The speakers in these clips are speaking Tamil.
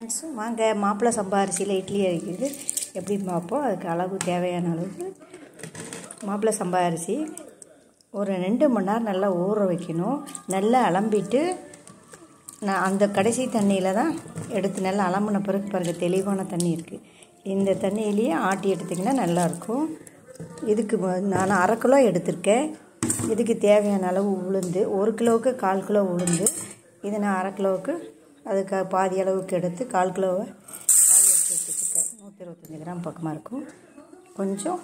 ஃப்ரெண்ட்ஸும் வாங்க மாப்பிள்ளை சம்பா அரிசியில் இட்லி அரைக்கிறது எப்படி பார்ப்போம்? அதுக்கு அளவு தேவையான அளவுக்கு மாப்பிள்ளை சம்பா அரிசி ஒரு ரெண்டு மணி நேரம் நல்லா ஊற வைக்கணும். நல்லா அலம்பிட்டு நான் அந்த கடைசி தண்ணியில் தான் எடுத்து நல்லா அலம்பின பிறகு பாருங்கள் தெளிவான தண்ணி இருக்குது இந்த தண்ணியிலேயே ஆட்டி எடுத்திங்கன்னா நல்லாயிருக்கும் இதுக்கு நான் அரை கிலோ எடுத்திருக்கேன். இதுக்கு தேவையான அளவு உளுந்து ஒரு கிலோவுக்கு கால் கிலோ உளுந்து. இது நான் அரை கிலோவுக்கு அதுக்கு பாதி அளவுக்கு எடுத்து கால் கிலோவை பாதி எடுத்து வச்சுருக்கேன் நூற்றி இருபத்தஞ்சி கிராம் பக்கமாக இருக்கும். கொஞ்சம்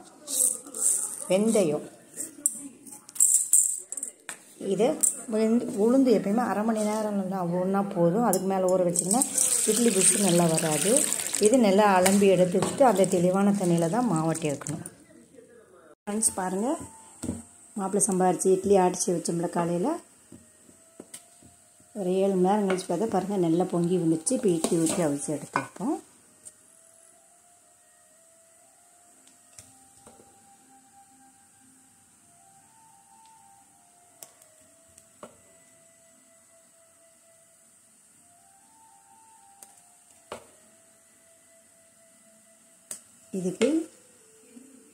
வெந்தயம். இது உளுந்து உளுந்து எப்பயுமே அரை மணி நேரம் தான் ஒன்றா போதும். அதுக்கு மேலே ஊற வச்சிங்கன்னா இட்லி பிடிச்சி நல்லா வராது. இது நல்லா அலம்பி எடுத்து வச்சுட்டு அந்த தெளிவான தண்ணியில் தான் மாவட்டி இருக்கணும் ஃப்ரெண்ட்ஸ் பாருங்கள் மாப்பிள்ளை சம்பாரித்து இட்லி அடித்து வச்சோம்ல காலையில். ஒரு ஏழு மணி நேரம் கழிச்சு பார்த்தா பாருங்கள் நல்லா பொங்கி வந்துடுச்சு இப்போ இட்லி ஊற்றி அவிச்சு எடுத்து வைப்போம் இதுக்கு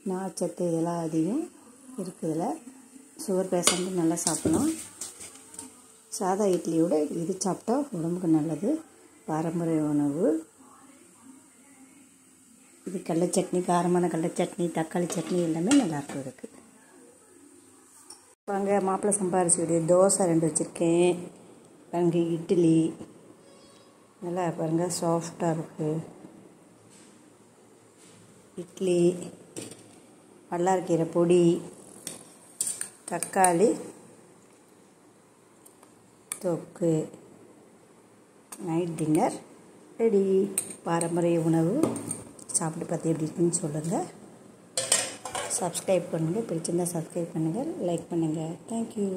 நார்ச்சத்து இதெல்லாம் அதிகம் இருக்குதுல. சுகர் பேஷண்ட்டு நல்லா சாப்பிடலாம் சாதா இட்லியோட இது சாப்பிட்டா உடம்புக்கு நல்லது. பாரம்பரிய உணவு. இது கடலை சட்னி காரமான கடலை சட்னி தக்காளி சட்னி எல்லாமே நல்லாயிருக்கும் இதுக்கு. வாங்க மாப்பிள்ளை சம்பாரிச்சுடைய தோசை ரெண்டு வச்சுருக்கேன். பாருங்க இட்லி. நல்லா பாருங்க சாஃப்டாக இருக்குது இட்லி வல்லாரக்கீரை பொடி தக்காளி தொக்கு நைட் டின்னர். ரெடி. பாரம்பரிய உணவு. சாப்பிட்டு பார்த்து எப்படி இருக்குன்னு சொல்லுங்கள் சப்ஸ்கிரைப் பண்ணுங்கள் பிடிச்சிருந்தா சப்ஸ்கிரைப் பண்ணுங்கள் லைக் பண்ணுங்கள் தேங்க்யூ